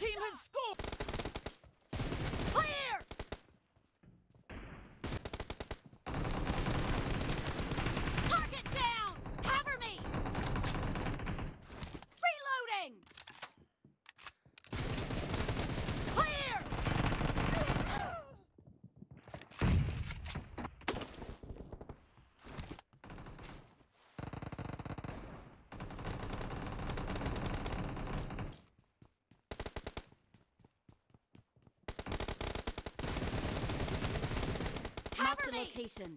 team has scored! Marked location.